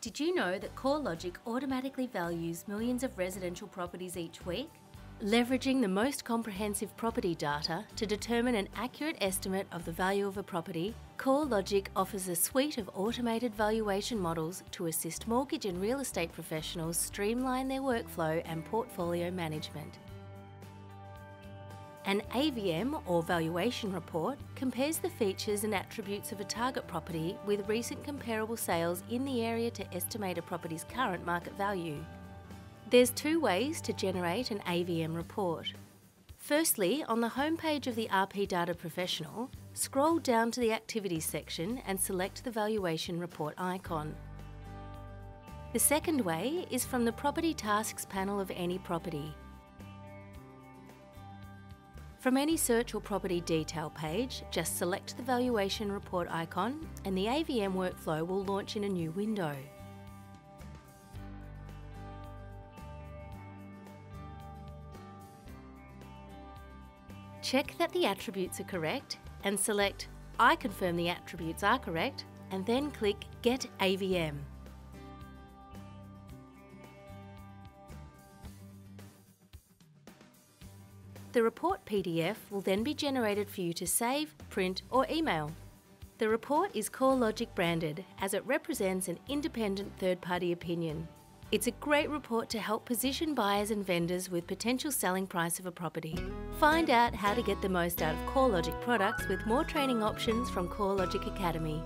Did you know that CoreLogic automatically values millions of residential properties each week? Leveraging the most comprehensive property data to determine an accurate estimate of the value of a property, CoreLogic offers a suite of automated valuation models to assist mortgage and real estate professionals streamline their workflow and portfolio management. An AVM or valuation report compares the features and attributes of a target property with recent comparable sales in the area to estimate a property's current market value. There's two ways to generate an AVM report. Firstly, on the homepage of the RP Data Professional, scroll down to the Activities section and select the Valuation Report icon. The second way is from the Property Tasks panel of any property. From any search or property detail page, just select the valuation report icon and the AVM workflow will launch in a new window. Check that the attributes are correct and select I confirm the attributes are correct and then click Get AVM. The report PDF will then be generated for you to save, print or email. The report is CoreLogic branded as it represents an independent third-party opinion. It's a great report to help position buyers and vendors with potential selling price of a property. Find out how to get the most out of CoreLogic products with more training options from CoreLogic Academy.